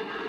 you